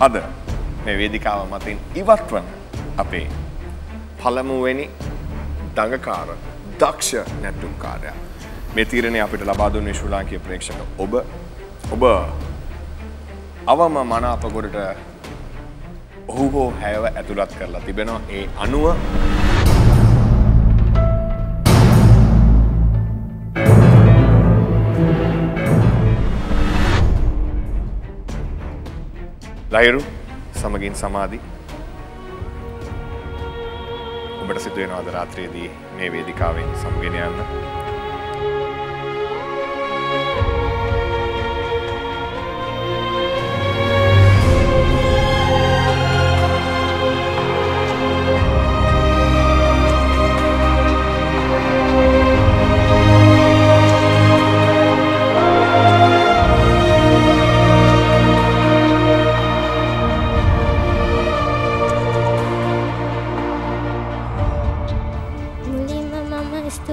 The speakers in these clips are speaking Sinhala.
අද මේ වේදිකාව මතින් ඉවත් වන අපේ පළමුවෙනි දඟකාර දක්ෂ නැට්ටුම්කාරයා. මේ තීරණය අපිට ලබා දුන්නේ ශ්‍රී ලාංකීය ප්‍රේක්ෂක ඔබ ඔබ අවම මනාපගොඩට ඔහු හෝ හැව ඇතුළත් කරලා තිබෙනවා ඒ අනුව ලහිරු සමගින් සමාධි. ඔබට සිදුවෙනවාද රාත්‍රයේදී මේ වේදිකාවෙන් සමගෙන යන්න?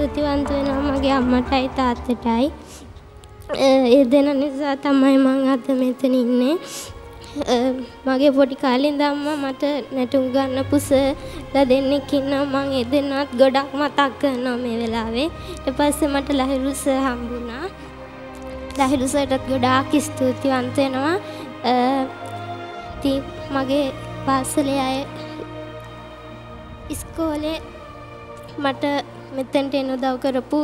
ස්තුතිවන්ත වෙනවා මගේ අම්මටයි තාත්තටයි. ඒ දෙන නිසා තමයි මං අද මෙතන ඉන්නේ. මගේ පොඩි කාලේ ඉඳන් අම්මා මට නැටුම් ගන්න පුසලා දෙන්නෙක් ඉන්නවා මං ඒ දෙන්නත් ගොඩක් මතක් කරනවා මේ වෙලාවේ. ඊට පස්සේ මට ලහිරු සර් හම්බුණා. ලහිරු සර්ටත් ගොඩාක් ස්තුතිවන්ත වෙනවා. ඉතින් මගේ පාසලේ අය ඉස්කෝලේ මට මෙතැන්ට එන උදව් කරපු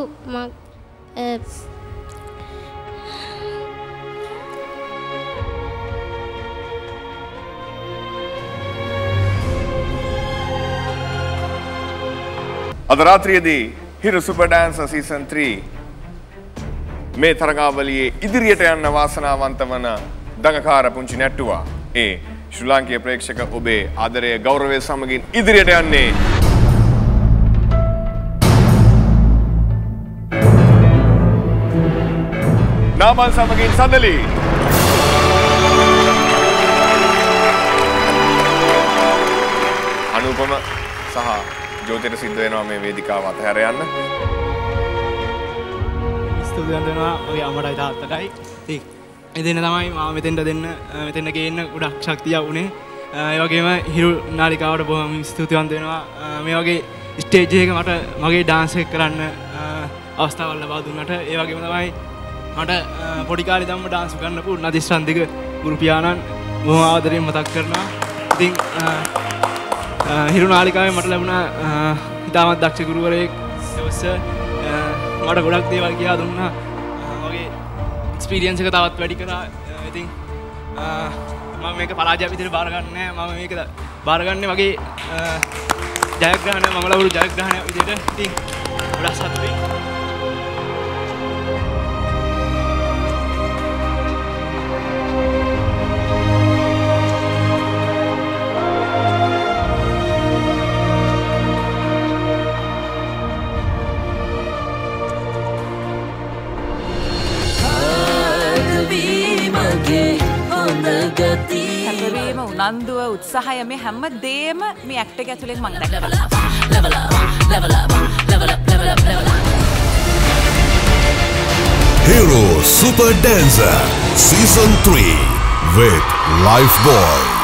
අද රාත්‍රියේදී හිරු සුපර් ඩෑන්ස් සීසන් 3 මේ තරගාවලියේ ඉදිරියට යන්න වාසනාවන්ත වන දඟකාර පුංචි නැට්ටුවා. ඒ ශ්‍රී ලාංකීය ප්‍රේක්ෂක ඔබේ ආදරය ගෞරවය සමගින් ඉදිරියට යන්නේ නාමල් සමගින් සඳලී. අනුපම සහ ජෝතිට සිද්ධ වෙනවා මේ වේදිකාව අතහැර යන්න. ස්තුතියන්තෙනවා ඔගේ අමටයි තාත්තටයි. ති එතින තමයි මා මෙතෙන්ට දෙන්න මෙතෙන්ට ගේන්න ගොඩක් ශක්තිය වුණේ. ඒවගේම හිරු නාලිකාවට බොහම ස්තුතිවන්ත වෙනවා. මේ වගේ ස්ටේජයක මට මගේ ඩාන්සෙක් කරන්න අවස්ථාවල්ල බාදුන්නට ඒවගේම තමයි මට පොඩිකාලි දම්ම ඩාන්සු කරන්නපු නදිස්්‍රන්දික ගුරුපියාණන් බොහම ආදරයෙන් මතක් කරනවා. ඉතිං හිරු නාලිකාවේ මට ලැබුණ ඉතාමත් දක්ෂ ගුරුවරයෙක් සවස්ස මට ගොඩක් දේවල් කියා දුන්න. වගේ ස්පීරියන්සක තවත් වැඩි කරා. ඉතින් මම මේක පලාජ විදිර බාරගන්න මම මේක බාරගන්න වගේ ජයග්‍රහණ මමලවුරු ජයග්‍රහණය විදිට ඉතින් ගොඩක් සතුටින් හැපවීම උනන්දුව උත්සාහය මේ හැම්ම දේම මේ ඇක්ට ඇතුළෙන් මං Hero Super Dancer Season 3 with Lifeboy.